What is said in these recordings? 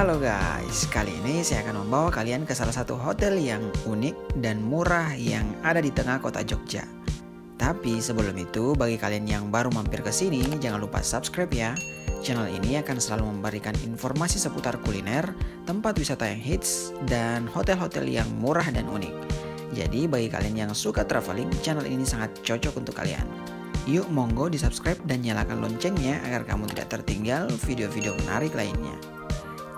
Halo guys, kali ini saya akan membawa kalian ke salah satu hotel yang unik dan murah yang ada di tengah kota Jogja. Tapi sebelum itu, bagi kalian yang baru mampir ke sini, jangan lupa subscribe ya. Channel ini akan selalu memberikan informasi seputar kuliner, tempat wisata yang hits, dan hotel-hotel yang murah dan unik. Jadi bagi kalian yang suka traveling, channel ini sangat cocok untuk kalian. Yuk monggo di subscribe dan nyalakan loncengnya agar kamu tidak tertinggal video-video menarik lainnya.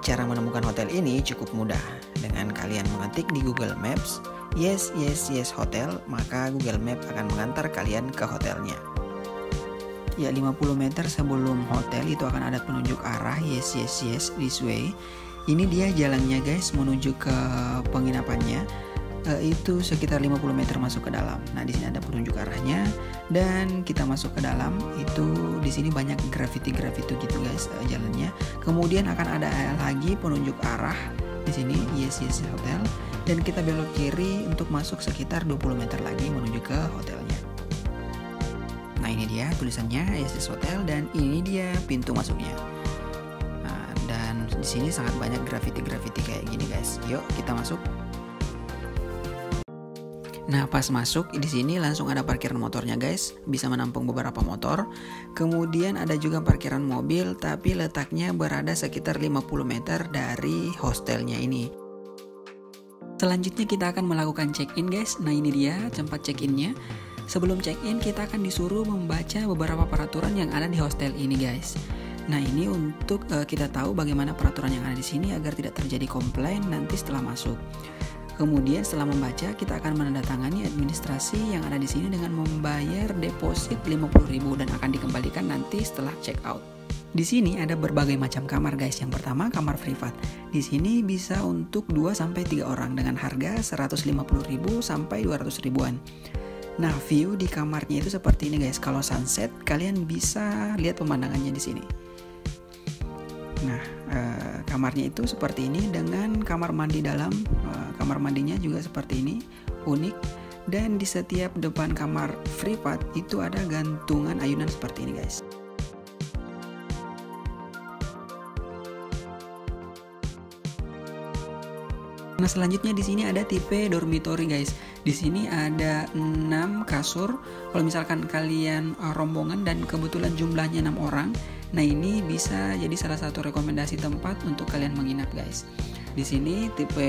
Cara menemukan hotel ini cukup mudah. Dengan kalian mengetik di Google Maps, yes, yes, yes hotel, maka Google Map akan mengantar kalian ke hotelnya. Ya 50 meter sebelum hotel itu akan ada penunjuk arah yes, yes, yes, this way. Ini dia jalannya guys menuju ke penginapannya uh, itu sekitar 50 meter masuk ke dalam. Nah, di sini ada penunjuk arahnya dan kita masuk ke dalam. Itu di sini banyak graffiti-graffiti gitu guys uh, jalannya. Kemudian akan ada lagi penunjuk arah di sini Yes Yes Hotel dan kita belok kiri untuk masuk sekitar 20 meter lagi menuju ke hotelnya. Nah, ini dia tulisannya Yes Yes Hotel dan ini dia pintu masuknya. Nah, dan di sini sangat banyak graffiti-graffiti kayak gini guys. Yuk, kita masuk. Nah, pas masuk di sini langsung ada parkiran motornya, guys. Bisa menampung beberapa motor. Kemudian ada juga parkiran mobil, tapi letaknya berada sekitar 50 meter dari hostelnya ini. Selanjutnya kita akan melakukan check-in, guys. Nah, ini dia tempat check-innya. Sebelum check-in, kita akan disuruh membaca beberapa peraturan yang ada di hostel ini, guys. Nah, ini untuk uh, kita tahu bagaimana peraturan yang ada di sini agar tidak terjadi komplain nanti setelah masuk. Kemudian setelah membaca, kita akan menandatangani administrasi yang ada di sini dengan membayar deposit 50.000 dan akan dikembalikan nanti setelah check out. Di sini ada berbagai macam kamar guys. Yang pertama kamar privat. Di sini bisa untuk 2 sampai 3 orang dengan harga 150.000 sampai 200 ribuan. Nah, view di kamarnya itu seperti ini guys. Kalau sunset, kalian bisa lihat pemandangannya di sini. Nah, eh, kamarnya itu seperti ini dengan kamar mandi dalam. Eh, kamar mandinya juga seperti ini, unik. Dan di setiap depan kamar privat itu ada gantungan ayunan seperti ini, guys. Nah, selanjutnya di sini ada tipe dormitory, guys. Di sini ada 6 kasur. Kalau misalkan kalian uh, rombongan dan kebetulan jumlahnya 6 orang, nah ini bisa jadi salah satu rekomendasi tempat untuk kalian menginap, guys. Di sini tipe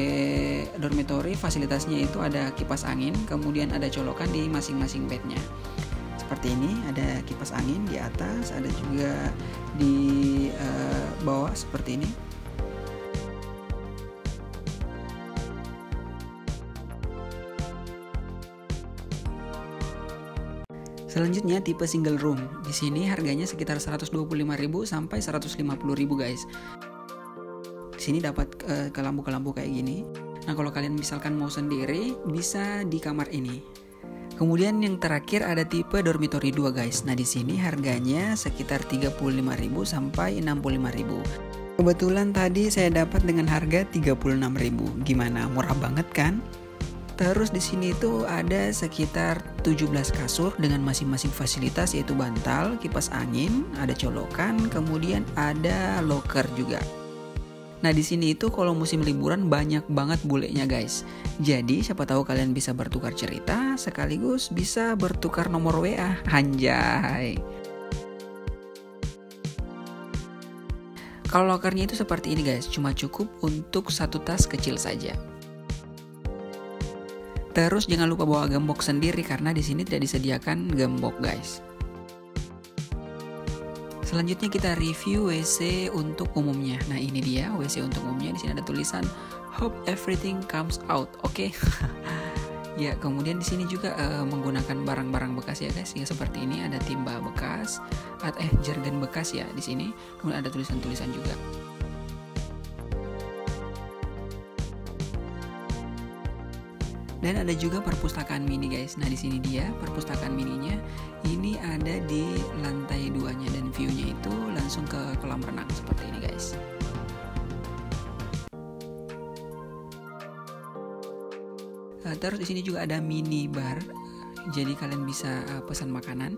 dormitory fasilitasnya itu ada kipas angin, kemudian ada colokan di masing-masing bednya. Seperti ini ada kipas angin di atas, ada juga di uh, bawah seperti ini. Selanjutnya tipe single room. Di sini harganya sekitar 125.000 sampai 150.000 guys. Di sini dapat uh, kelambu-kelambu kayak gini. Nah, kalau kalian misalkan mau sendiri bisa di kamar ini. Kemudian yang terakhir ada tipe dormitory 2 guys. Nah, di sini harganya sekitar 35.000 sampai 65.000. Kebetulan tadi saya dapat dengan harga 36.000. Gimana? Murah banget kan? Terus di sini itu ada sekitar 17 kasur dengan masing-masing fasilitas yaitu bantal, kipas angin, ada colokan, kemudian ada locker juga. Nah di sini itu kalau musim liburan banyak banget bulenya guys. Jadi siapa tahu kalian bisa bertukar cerita sekaligus bisa bertukar nomor WA. Anjay. Kalau lockernya itu seperti ini guys, cuma cukup untuk satu tas kecil saja. Terus jangan lupa bawa gembok sendiri karena di sini tidak disediakan gembok, guys. Selanjutnya kita review WC untuk umumnya. Nah, ini dia WC untuk umumnya. Di sini ada tulisan Hope everything comes out. Oke. Okay? ya, kemudian di sini juga uh, menggunakan barang-barang bekas ya, guys. Ya seperti ini ada timba bekas, eh jargon bekas ya di sini. Kemudian ada tulisan-tulisan juga. Dan ada juga perpustakaan mini guys. Nah di sini dia perpustakaan mininya. Ini ada di lantai duanya dan viewnya itu langsung ke kolam renang seperti ini guys. Uh, terus di sini juga ada mini bar. Jadi kalian bisa uh, pesan makanan.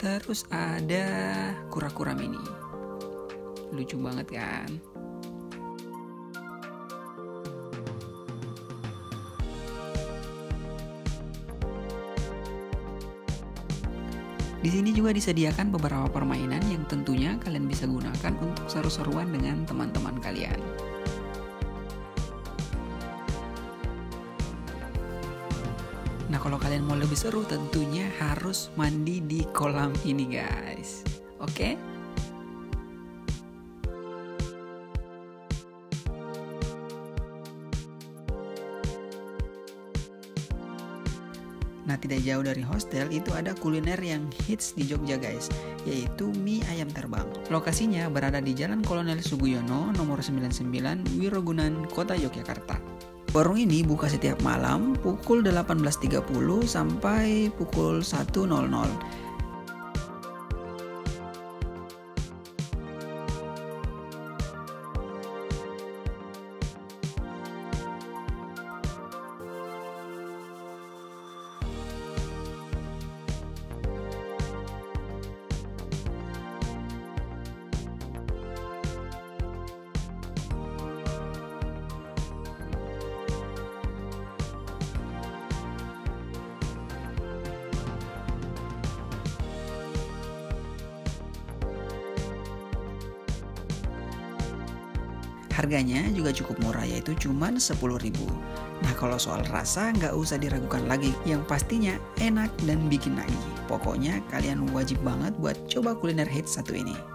Terus ada kura-kura mini. Lucu banget kan? Di sini juga disediakan beberapa permainan yang tentunya kalian bisa gunakan untuk seru-seruan dengan teman-teman kalian. Nah, kalau kalian mau lebih seru tentunya harus mandi di kolam ini, guys. Oke? Okay? Nah tidak jauh dari hostel itu ada kuliner yang hits di Jogja guys Yaitu mie ayam terbang. Lokasinya berada di Jalan Kolonel Suguyono nomor 99 Wirogunan Kota Yogyakarta. Warung ini buka setiap malam pukul 18.30 sampai pukul 1.00 Harganya juga cukup murah yaitu cuma 10.000 Nah kalau soal rasa nggak usah diragukan lagi. Yang pastinya enak dan bikin nagih Pokoknya kalian wajib banget buat coba kuliner hits satu ini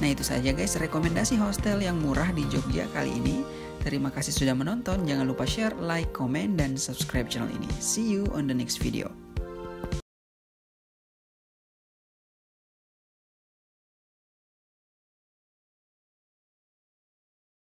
Nah itu saja guys rekomendasi hostel yang murah di Jogja kali ini. Terima kasih sudah menonton. Jangan lupa share, like, komen, dan subscribe channel ini. See you on the next video.